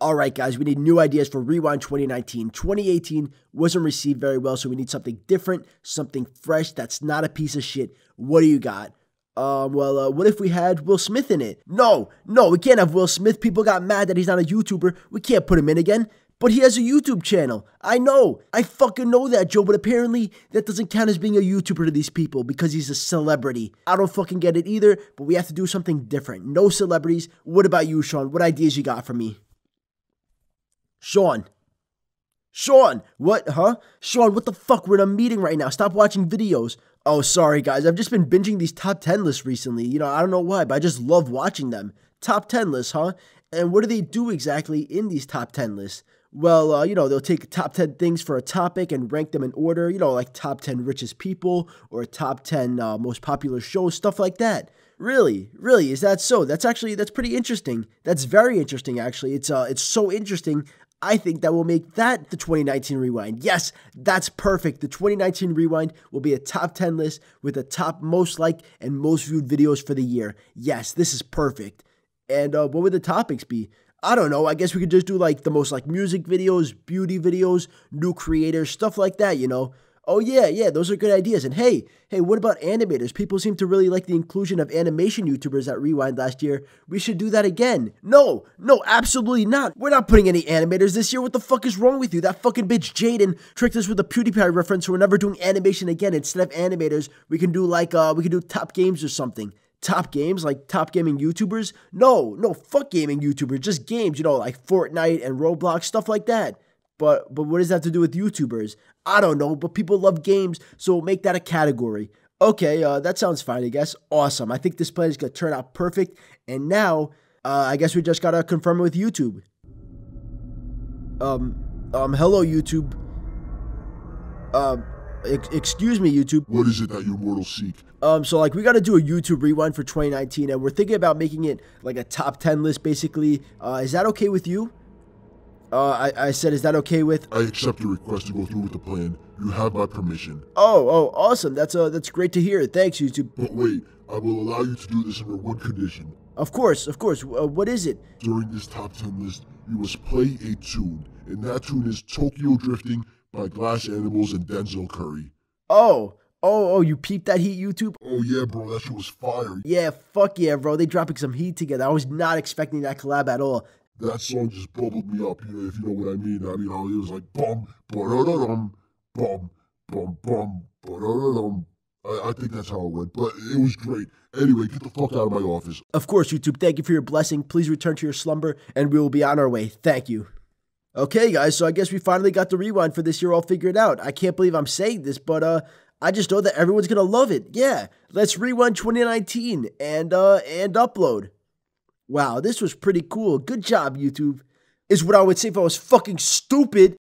All right, guys, we need new ideas for Rewind 2019. 2018 wasn't received very well, so we need something different, something fresh that's not a piece of shit. What do you got? Um, well, uh, what if we had Will Smith in it? No, no, we can't have Will Smith. People got mad that he's not a YouTuber. We can't put him in again. But he has a YouTube channel. I know. I fucking know that, Joe. But apparently, that doesn't count as being a YouTuber to these people because he's a celebrity. I don't fucking get it either, but we have to do something different. No celebrities. What about you, Sean? What ideas you got for me? Sean. Sean, what, huh? Sean, what the fuck? We're in a meeting right now. Stop watching videos. Oh, sorry, guys. I've just been binging these top 10 lists recently. You know, I don't know why, but I just love watching them. Top 10 lists, huh? And what do they do exactly in these top 10 lists? Well, uh, you know, they'll take top 10 things for a topic and rank them in order, you know, like top 10 richest people or top 10 uh, most popular shows, stuff like that. Really, really, is that so? That's actually that's pretty interesting. That's very interesting, actually. It's uh, it's so interesting. I think that will make that the 2019 Rewind. Yes, that's perfect. The 2019 Rewind will be a top 10 list with the top most liked and most viewed videos for the year. Yes, this is perfect. And uh, what would the topics be? I don't know. I guess we could just do like the most like music videos, beauty videos, new creators, stuff like that, you know. Oh yeah, yeah, those are good ideas. And hey, hey, what about animators? People seem to really like the inclusion of animation YouTubers at Rewind last year. We should do that again. No, no, absolutely not. We're not putting any animators this year. What the fuck is wrong with you? That fucking bitch Jaiden tricked us with a PewDiePie reference, so we're never doing animation again. Instead of animators, we can do like uh we can do top games or something top games like top gaming YouTubers? No, no, fuck gaming YouTubers, just games, you know, like Fortnite and Roblox, stuff like that. But but what does that have to do with YouTubers? I don't know, but people love games, so make that a category. Okay, uh, that sounds fine, I guess. Awesome. I think this plan is gonna turn out perfect. And now, uh, I guess we just gotta confirm it with YouTube. Um, um, hello YouTube. Um, ex- excuse me, YouTube. What is it that your mortals seek? Um, so like we got to do a YouTube rewind for 2019, and we're thinking about making it like a top 10 list, basically. Uh, is that okay with you? Uh, I, I said, is that okay with? I accept your request to go through with the plan. You have my permission. Oh, oh, awesome. That's uh, that's great to hear. Thanks, YouTube. But wait, I will allow you to do this under one condition. Of course, of course. Uh, what is it? During this top 10 list, you must play a tune, and that tune is Tokyo Drifting by Glass Animals and Denzel Curry. Oh, oh, oh, you peeped that heat, YouTube? Oh yeah, bro, that shit was fire. Yeah, fuck yeah, bro. They dropping some heat together. I was not expecting that collab at all. That song just bubbled me up, you know, if you know what I mean. I mean, it was like bum, ba-da-da-dum, bum, bum, bum, ba-da-da-dum. I, I think that's how it went, but it was great. Anyway, get the fuck out of my office. Of course, YouTube. Thank you for your blessing. Please return to your slumber, and we will be on our way. Thank you. Okay, guys, so I guess we finally got the rewind for this year all figured out. I can't believe I'm saying this, but uh, I just know that everyone's gonna love it. Yeah, let's rewind 2019 and uh and upload. Wow, this was pretty cool. Good job, YouTube. Is what I would say if I was fucking stupid.